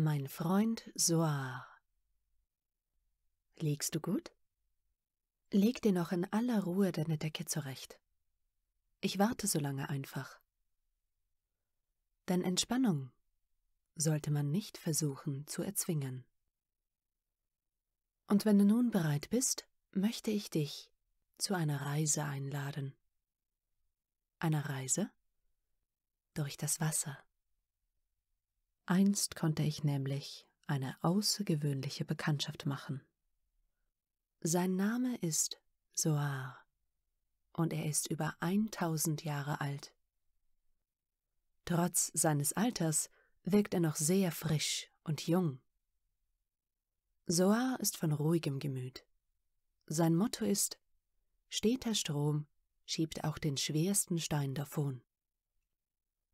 Mein Freund Soar. Liegst du gut? Leg dir noch in aller Ruhe deine Decke zurecht. Ich warte so lange einfach. Denn Entspannung sollte man nicht versuchen zu erzwingen. Und wenn du nun bereit bist, möchte ich dich zu einer Reise einladen. Einer Reise durch das Wasser. Einst konnte ich nämlich eine außergewöhnliche Bekanntschaft machen. Sein Name ist Soar und er ist über 1000 Jahre alt. Trotz seines Alters wirkt er noch sehr frisch und jung. Soar ist von ruhigem Gemüt. Sein Motto ist Steter Strom schiebt auch den schwersten Stein davon.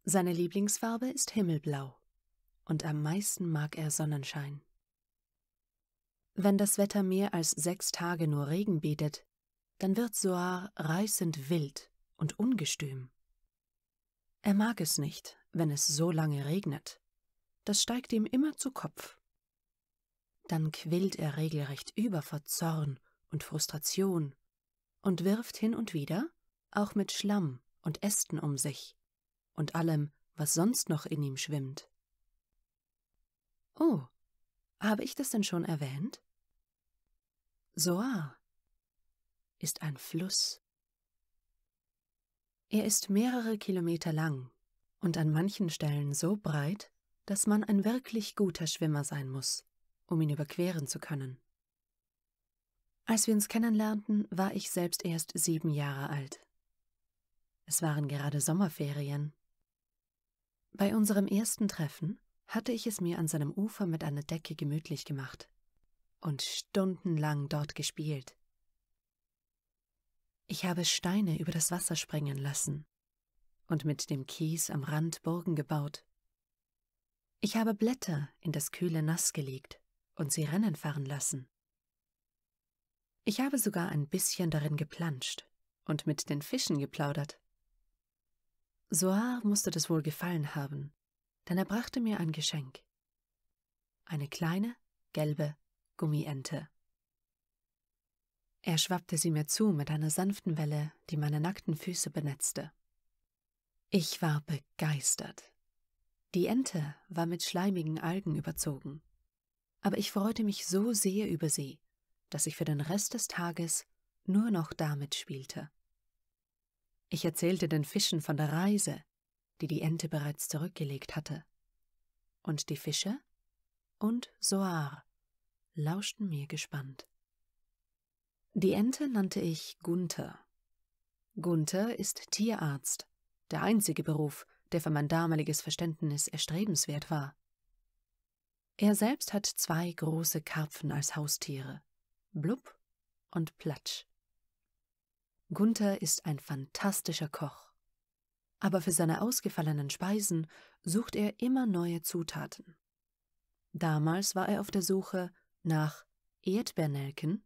Seine Lieblingsfarbe ist Himmelblau und am meisten mag er Sonnenschein. Wenn das Wetter mehr als sechs Tage nur Regen bietet, dann wird Soar reißend wild und ungestüm. Er mag es nicht, wenn es so lange regnet. Das steigt ihm immer zu Kopf. Dann quillt er regelrecht über vor Zorn und Frustration und wirft hin und wieder auch mit Schlamm und Ästen um sich und allem, was sonst noch in ihm schwimmt. Oh, habe ich das denn schon erwähnt? Soar ist ein Fluss. Er ist mehrere Kilometer lang und an manchen Stellen so breit, dass man ein wirklich guter Schwimmer sein muss, um ihn überqueren zu können. Als wir uns kennenlernten, war ich selbst erst sieben Jahre alt. Es waren gerade Sommerferien. Bei unserem ersten Treffen hatte ich es mir an seinem Ufer mit einer Decke gemütlich gemacht und stundenlang dort gespielt. Ich habe Steine über das Wasser springen lassen und mit dem Kies am Rand Burgen gebaut. Ich habe Blätter in das kühle Nass gelegt und sie rennen fahren lassen. Ich habe sogar ein bisschen darin geplanscht und mit den Fischen geplaudert. Soar musste das wohl gefallen haben, denn er brachte mir ein Geschenk. Eine kleine, gelbe Gummiente. Er schwappte sie mir zu mit einer sanften Welle, die meine nackten Füße benetzte. Ich war begeistert. Die Ente war mit schleimigen Algen überzogen, aber ich freute mich so sehr über sie, dass ich für den Rest des Tages nur noch damit spielte. Ich erzählte den Fischen von der Reise, die die Ente bereits zurückgelegt hatte. Und die Fische und Soar lauschten mir gespannt. Die Ente nannte ich Gunther. Gunther ist Tierarzt, der einzige Beruf, der für mein damaliges Verständnis erstrebenswert war. Er selbst hat zwei große Karpfen als Haustiere, Blub und Platsch. Gunther ist ein fantastischer Koch. Aber für seine ausgefallenen Speisen sucht er immer neue Zutaten. Damals war er auf der Suche nach Erdbeernelken,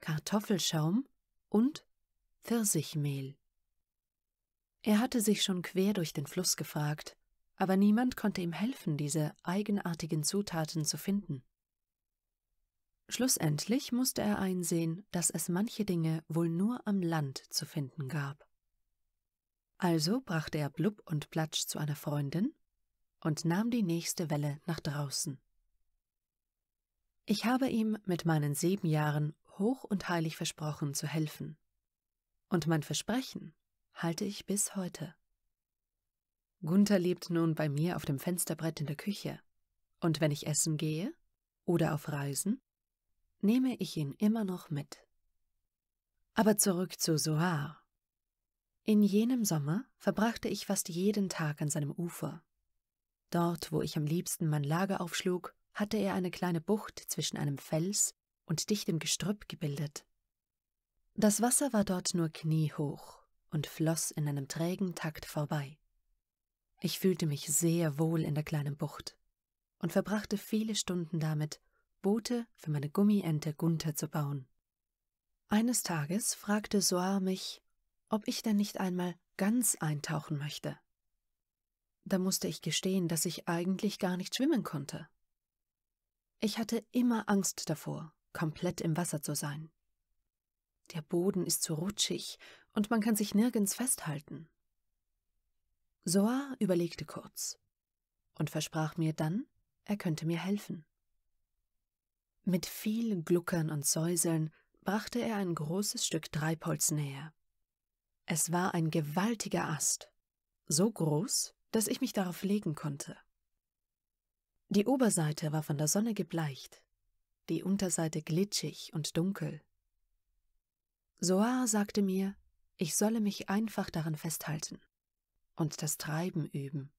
Kartoffelschaum und Pfirsichmehl. Er hatte sich schon quer durch den Fluss gefragt, aber niemand konnte ihm helfen, diese eigenartigen Zutaten zu finden. Schlussendlich musste er einsehen, dass es manche Dinge wohl nur am Land zu finden gab. Also brachte er Blub und Platsch zu einer Freundin und nahm die nächste Welle nach draußen. Ich habe ihm mit meinen sieben Jahren hoch und heilig versprochen zu helfen. Und mein Versprechen halte ich bis heute. Gunther lebt nun bei mir auf dem Fensterbrett in der Küche, und wenn ich essen gehe oder auf Reisen, nehme ich ihn immer noch mit. Aber zurück zu Soar. In jenem Sommer verbrachte ich fast jeden Tag an seinem Ufer. Dort, wo ich am liebsten mein Lager aufschlug, hatte er eine kleine Bucht zwischen einem Fels und dichtem Gestrüpp gebildet. Das Wasser war dort nur kniehoch und floss in einem trägen Takt vorbei. Ich fühlte mich sehr wohl in der kleinen Bucht und verbrachte viele Stunden damit, Boote für meine Gummiente Gunther zu bauen. Eines Tages fragte Soar mich, ob ich denn nicht einmal ganz eintauchen möchte. Da musste ich gestehen, dass ich eigentlich gar nicht schwimmen konnte Ich hatte immer Angst davor, komplett im Wasser zu sein. Der Boden ist zu rutschig und man kann sich nirgends festhalten. Soa überlegte kurz und versprach mir dann, er könnte mir helfen. Mit viel Gluckern und Säuseln brachte er ein großes Stück Treibholz näher. Es war ein gewaltiger Ast, so groß, dass ich mich darauf legen konnte. Die Oberseite war von der Sonne gebleicht, die Unterseite glitschig und dunkel. Soar sagte mir, ich solle mich einfach daran festhalten und das Treiben üben.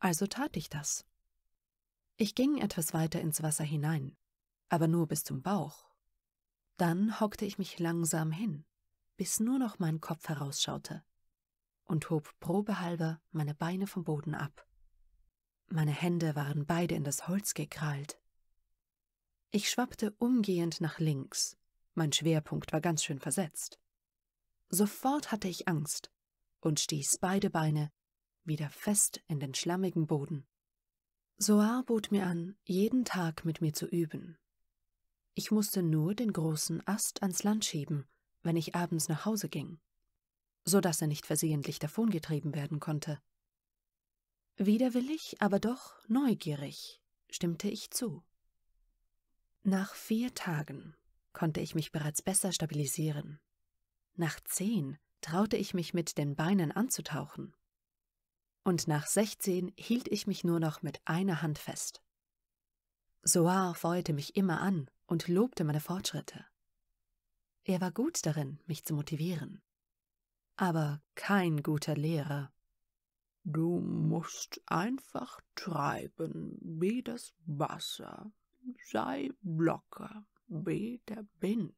Also tat ich das. Ich ging etwas weiter ins Wasser hinein, aber nur bis zum Bauch. Dann hockte ich mich langsam hin, bis nur noch mein Kopf herausschaute, und hob probehalber meine Beine vom Boden ab. Meine Hände waren beide in das Holz gekrallt. Ich schwappte umgehend nach links. Mein Schwerpunkt war ganz schön versetzt. Sofort hatte ich Angst und stieß beide Beine wieder fest in den schlammigen Boden. Soar bot mir an, jeden Tag mit mir zu üben. Ich musste nur den großen Ast ans Land schieben, wenn ich abends nach Hause ging, so dass er nicht versehentlich davongetrieben werden konnte. Widerwillig, aber doch neugierig, stimmte ich zu. Nach vier Tagen konnte ich mich bereits besser stabilisieren. Nach zehn traute ich mich mit den Beinen anzutauchen. Und nach sechzehn hielt ich mich nur noch mit einer Hand fest. Soar feuerte mich immer an und lobte meine Fortschritte. Er war gut darin, mich zu motivieren. Aber kein guter Lehrer. Du musst einfach treiben wie das Wasser, sei locker wie der Wind,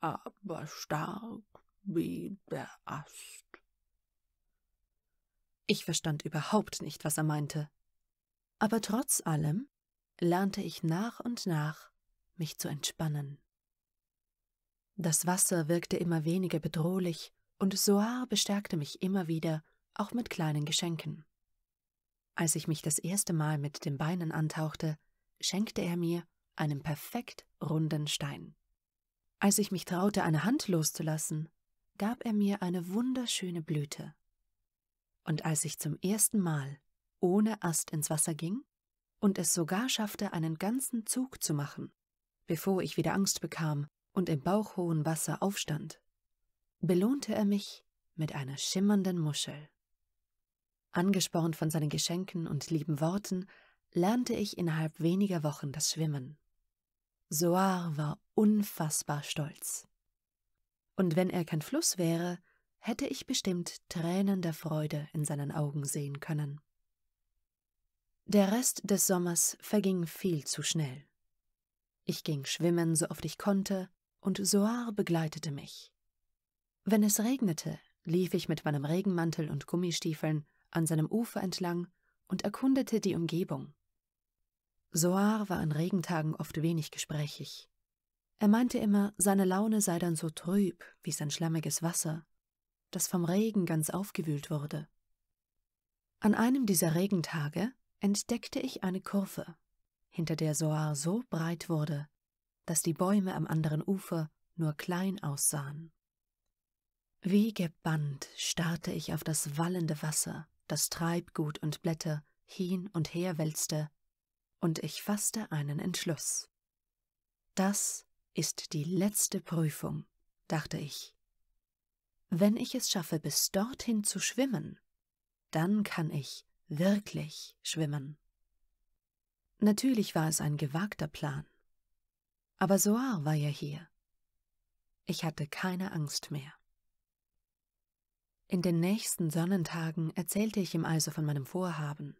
aber stark wie der Ast. Ich verstand überhaupt nicht, was er meinte. Aber trotz allem lernte ich nach und nach, mich zu entspannen. Das Wasser wirkte immer weniger bedrohlich, und Soar bestärkte mich immer wieder, auch mit kleinen Geschenken. Als ich mich das erste Mal mit den Beinen antauchte, schenkte er mir einen perfekt runden Stein. Als ich mich traute, eine Hand loszulassen, gab er mir eine wunderschöne Blüte. Und als ich zum ersten Mal ohne Ast ins Wasser ging und es sogar schaffte, einen ganzen Zug zu machen, bevor ich wieder Angst bekam und im bauchhohen Wasser aufstand, belohnte er mich mit einer schimmernden Muschel. Angespornt von seinen Geschenken und lieben Worten, lernte ich innerhalb weniger Wochen das Schwimmen. Soar war unfassbar stolz. Und wenn er kein Fluss wäre, hätte ich bestimmt Tränen der Freude in seinen Augen sehen können. Der Rest des Sommers verging viel zu schnell. Ich ging schwimmen, so oft ich konnte, und Soar begleitete mich. Wenn es regnete, lief ich mit meinem Regenmantel und Gummistiefeln an seinem Ufer entlang und erkundete die Umgebung. Soar war an Regentagen oft wenig gesprächig. Er meinte immer, seine Laune sei dann so trüb wie sein schlammiges Wasser, das vom Regen ganz aufgewühlt wurde. An einem dieser Regentage entdeckte ich eine Kurve, hinter der Soar so breit wurde, dass die Bäume am anderen Ufer nur klein aussahen. Wie gebannt starrte ich auf das wallende Wasser, das Treibgut und Blätter hin und her wälzte, und ich fasste einen Entschluss. Das ist die letzte Prüfung, dachte ich. Wenn ich es schaffe, bis dorthin zu schwimmen, dann kann ich wirklich schwimmen. Natürlich war es ein gewagter Plan. Aber Soar war ja hier. Ich hatte keine Angst mehr. In den nächsten Sonnentagen erzählte ich ihm also von meinem Vorhaben.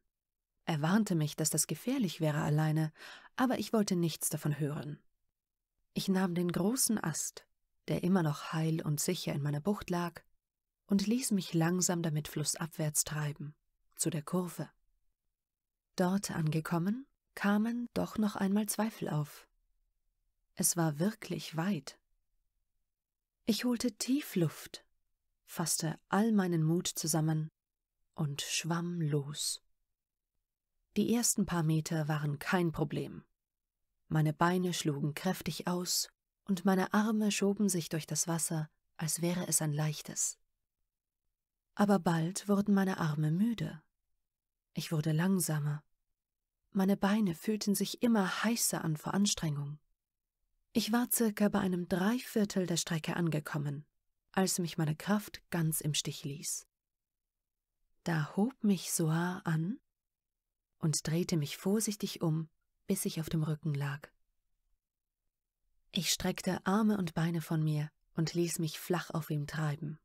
Er warnte mich, dass das gefährlich wäre alleine, aber ich wollte nichts davon hören. Ich nahm den großen Ast, der immer noch heil und sicher in meiner Bucht lag, und ließ mich langsam damit flussabwärts treiben, zu der Kurve. Dort angekommen, kamen doch noch einmal Zweifel auf. Es war wirklich weit. Ich holte tief Luft fasste all meinen Mut zusammen und schwamm los. Die ersten paar Meter waren kein Problem, Meine Beine schlugen kräftig aus und meine Arme schoben sich durch das Wasser, als wäre es ein leichtes. Aber bald wurden meine Arme müde. Ich wurde langsamer. Meine Beine fühlten sich immer heißer an vor Anstrengung. Ich war circa bei einem Dreiviertel der Strecke angekommen, als mich meine Kraft ganz im Stich ließ. Da hob mich Soar an und drehte mich vorsichtig um, bis ich auf dem Rücken lag. Ich streckte Arme und Beine von mir und ließ mich flach auf ihm treiben.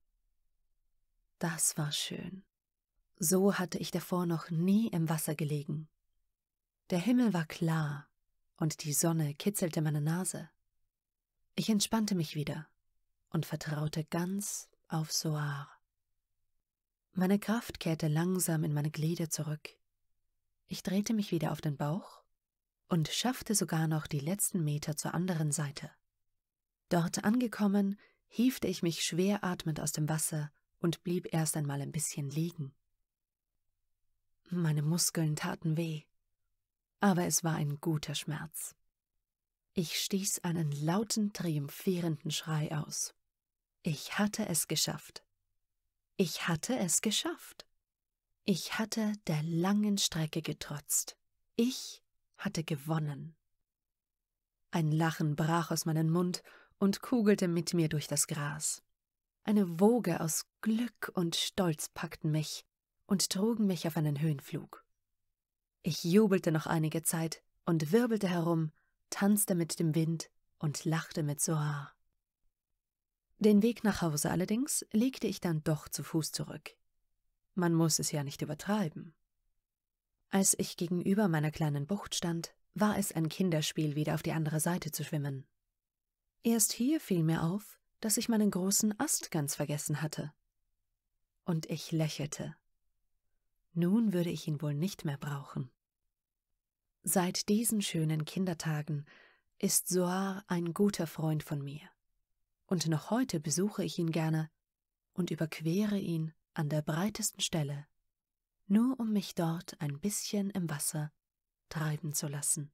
Das war schön. So hatte ich davor noch nie im Wasser gelegen. Der Himmel war klar und die Sonne kitzelte meine Nase. Ich entspannte mich wieder und vertraute ganz auf Soar. Meine Kraft kehrte langsam in meine Glieder zurück. Ich drehte mich wieder auf den Bauch und schaffte sogar noch die letzten Meter zur anderen Seite. Dort angekommen, hiefte ich mich schwer atmend aus dem Wasser und blieb erst einmal ein bisschen liegen. Meine Muskeln taten weh, aber es war ein guter Schmerz. Ich stieß einen lauten, triumphierenden Schrei aus. Ich hatte es geschafft. Ich hatte es geschafft. Ich hatte der langen Strecke getrotzt. Ich hatte gewonnen. Ein Lachen brach aus meinem Mund und kugelte mit mir durch das Gras. Eine Woge aus Glück und Stolz packten mich und trugen mich auf einen Höhenflug. Ich jubelte noch einige Zeit und wirbelte herum, tanzte mit dem Wind und lachte mit Soar. Den Weg nach Hause allerdings legte ich dann doch zu Fuß zurück. Man muss es ja nicht übertreiben. Als ich gegenüber meiner kleinen Bucht stand, war es ein Kinderspiel, wieder auf die andere Seite zu schwimmen. Erst hier fiel mir auf, dass ich meinen großen Ast ganz vergessen hatte. Und ich lächelte. Nun würde ich ihn wohl nicht mehr brauchen. Seit diesen schönen Kindertagen ist Soar ein guter Freund von mir. Und noch heute besuche ich ihn gerne und überquere ihn an der breitesten Stelle, nur um mich dort ein bisschen im Wasser treiben zu lassen.